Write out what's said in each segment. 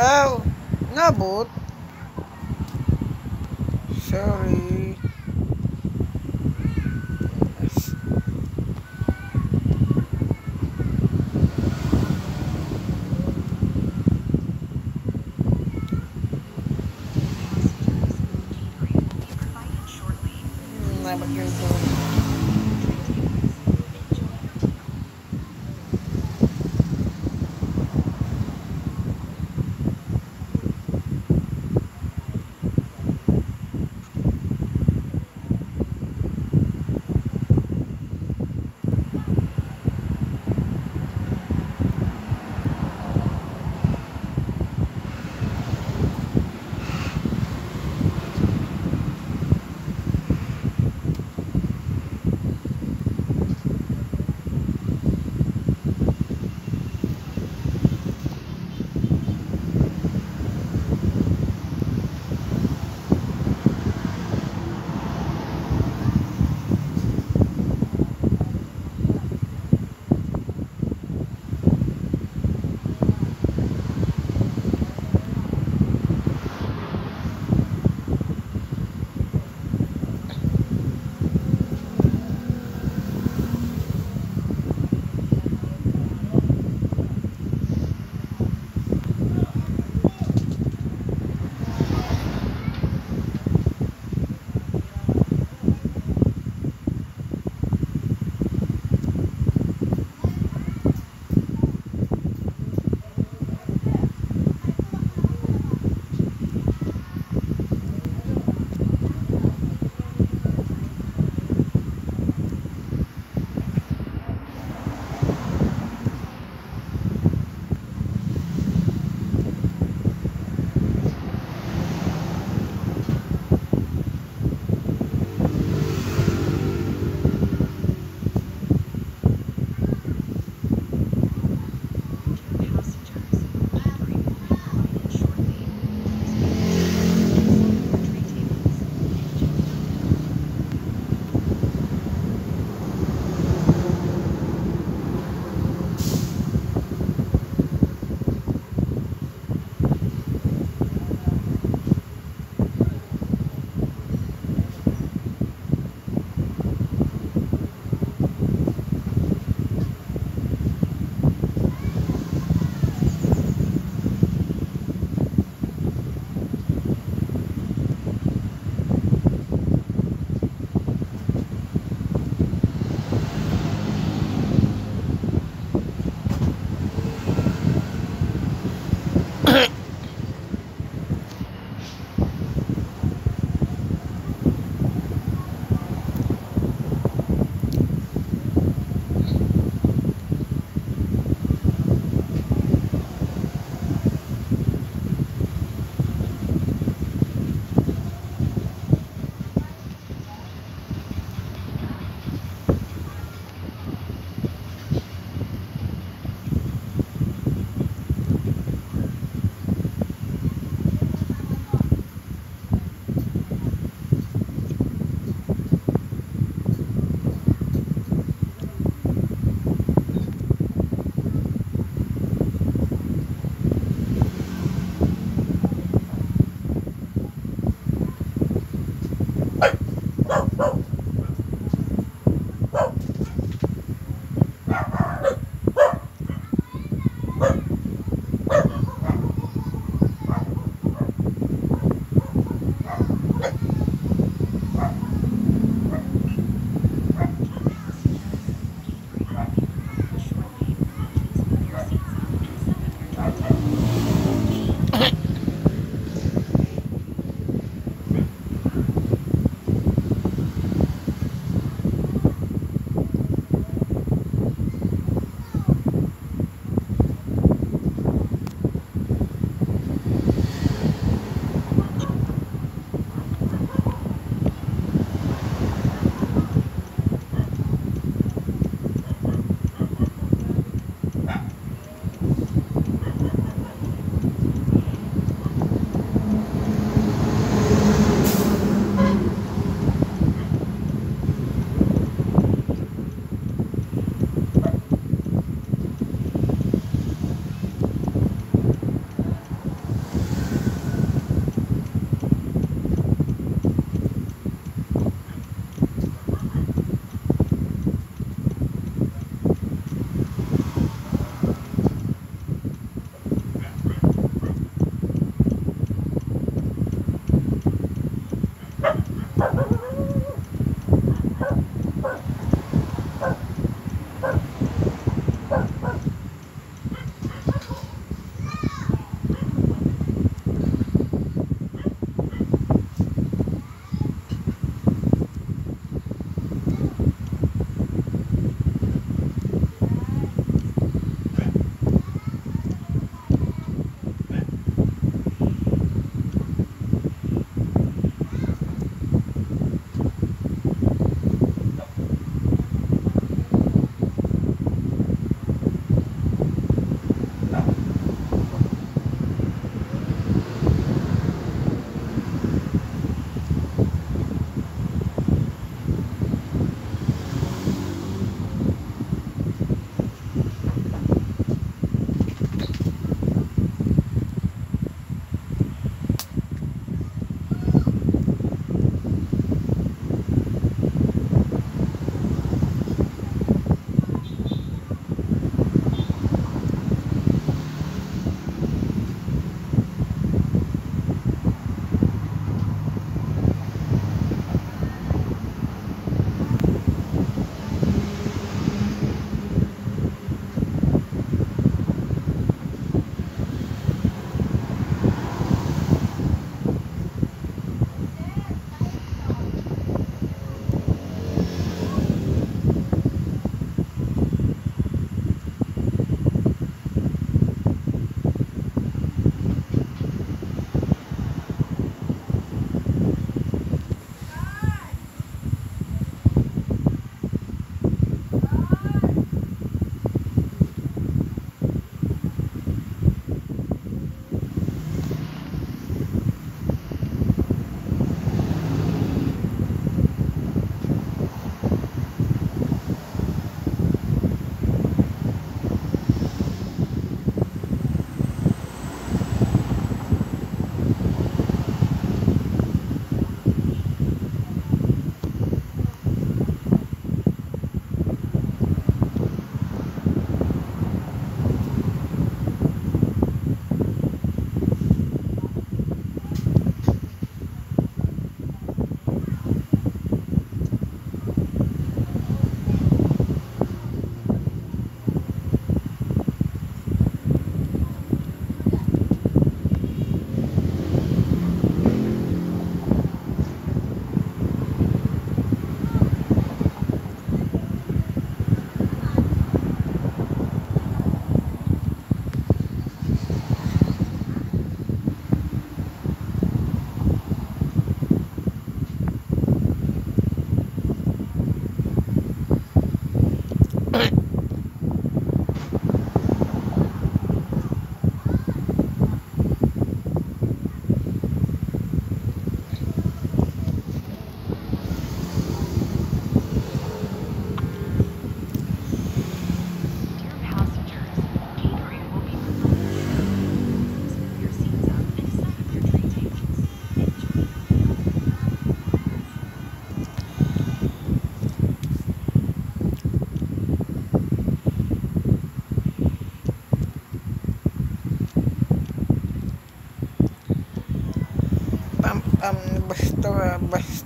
Ow! Nabot? Sorry.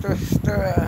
对对。